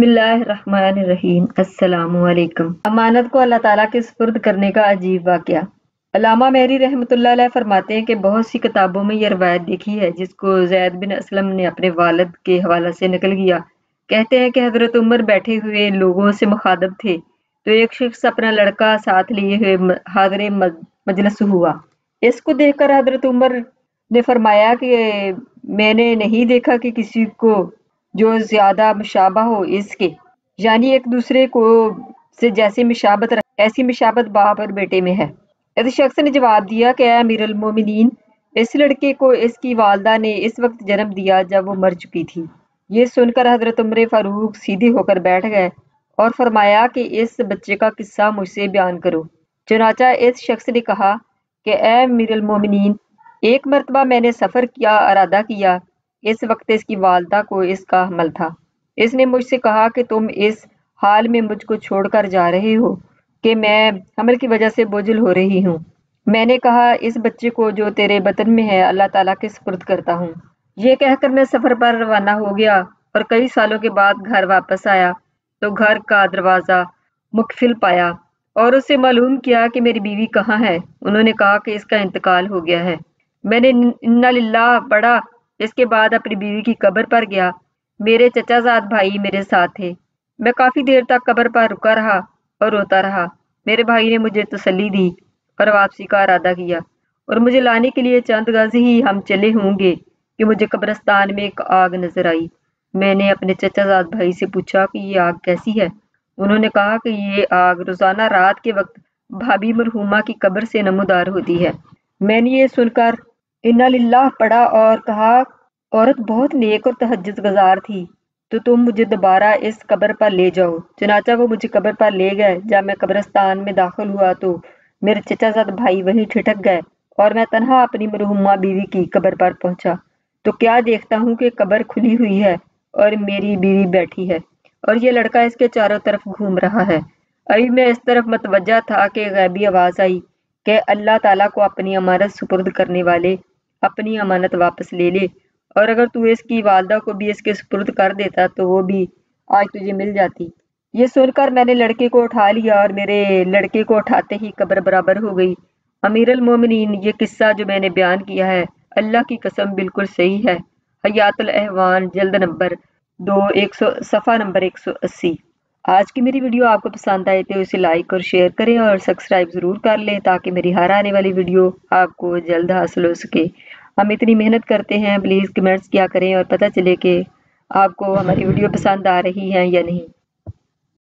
बिस्मिल्लाहिर्रहमानिर्रहीम। अस्सलामुअलैकुम। अमानत को अल्लाह ताला के सुपुर्द करने का अजीब वाक़या। अलामा मेरी रहमतुल्लाह फरमाते हैं कि बहुत सी किताबों में यह रवायत देखी है, जिसको जैद बिन असलम ने अपने वालद के हवाला से नकल किया। कहते हैं कि हज़रत उमर बैठे हुए लोगों से मुखादब थे तो एक शख्स अपना लड़का साथ लिए हुए हाजर मजलस हुआ। इसको देखकर हज़रत उमर ने फरमाया कि मैंने नहीं देखा कि किसी को जो ज़्यादा मुशाबा हो इसके। यानी एक दूसरे को से जैसी मिशाबत ऐसी मिशाबत बाप और बेटे में है। इस शख्स ने जवाब दिया कि अमीर मोमिनीन, इस लड़के को इसकी वालदा ने इस वक्त जन्म दिया जब वो मर चुकी थी। ये सुनकर हज़रत उम्र फारूक सीधे होकर बैठ गए और फरमाया कि, इस बच्चे का किस्सा मुझसे बयान करो। चनाचा इस शख्स ने कहा कि ए मीर मोमिनीन, एक मरतबा मैंने सफ़र किया अरादा किया इस वक्त इसकी वालदा को इसका हमल था। इसने मुझसे कहा कि तुम इस हाल में मुझको छोड़कर जा रहे हो कि मैं हमल की वजह से बोझल हो रही हूँ। मैंने कहा, इस बच्चे को जो तेरे बतन में है, अल्लाह ताला के सुपुर्द करता हूँ। ये कहकर मैं सफ़र पर रवाना हो गया और कई सालों के बाद घर वापस आया तो घर का दरवाज़ा मुकफिल पाया और उससे मालूम किया कि मेरी बीवी कहाँ है। उन्होंने कहा कि इसका इंतकाल हो गया है। मैंने इन्ना पढ़ा इसके बाद अपनी बीवी की कब्र पर गया। मेरे चचाजाद भाई मेरे साथ थे। मैं काफ़ी देर तक कब्र पर रुका रहा और रोता रहा। मेरे भाई ने मुझे तसली दी और वापसी का इरादा किया और मुझे लाने के लिए चंद गज ही हम चले होंगे कि मुझे कब्रस्तान में एक आग नज़र आई। मैंने अपने चचाजाद भाई से पूछा कि ये आग कैसी है? उन्होंने कहा कि ये आग रोज़ाना रात के वक्त भाभी मरहुमा की कब्र से नमोदार होती है। मैंने ये सुनकर इन्ना लिल्लाह पढ़ा और कहा, औरत बहुत नेक और तहजद गजार थी तो तुम मुझे दोबारा इस कब्र पर ले जाओ। चनाचा वो मुझे कब्र पर ले गए जब मैं कब्रस्तान में दाखिल हुआ तो मेरे चचा जद भाई वहीं ठिठक गए और मैं तनहा अपनी मरहुमा बीवी की कब्र पर पहुँचा। तो क्या देखता हूँ कि कब्र खुली हुई है और मेरी बीवी बैठी है और ये लड़का इसके चारों तरफ़ घूम रहा है। अभी मैं इस तरफ़ मतवजा था कि गैबी आवाज़ आई, कि अल्लाह ताला को अपनी अमारत सुपुर्द करने वाले अपनी अमानत वापस ले ले। और अगर तू इसकी वालदा को भी इसके सुपुर्द कर देता तो वो भी आज तुझे मिल जाती। ये सुनकर मैंने लड़के को उठा लिया और मेरे लड़के को उठाते ही कब्र बराबर हो गई। अमीर मोमिनीन, ये किस्सा जो मैंने बयान किया है, अल्लाह की कसम बिल्कुल सही है। हयातुल अहवान, जल्द नंबर दो, एक सौ, सफ़ा नंबर एक सौ अस्सी। आज की मेरी वीडियो आपको पसंद आए तो इसे लाइक और शेयर करें और सब्सक्राइब ज़रूर कर लें ताकि मेरी हर आने वाली वीडियो आपको जल्द हासिल हो सके। हम इतनी मेहनत करते हैं प्लीज़ कमेंट्स क्या करें और पता चले कि आपको हमारी वीडियो पसंद आ रही है या नहीं।